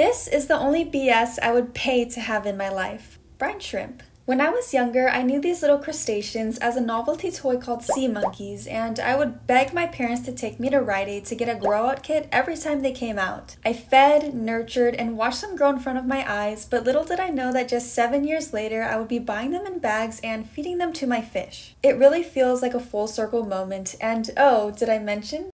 This is the only BS I would pay to have in my life. Brine shrimp. When I was younger, I knew these little crustaceans as a novelty toy called sea monkeys, and I would beg my parents to take me to Rite Aid to get a grow out kit every time they came out. I fed, nurtured, and watched them grow in front of my eyes, but little did I know that just seven years later, I would be buying them in bags and feeding them to my fish. It really feels like a full circle moment, and oh, did I mention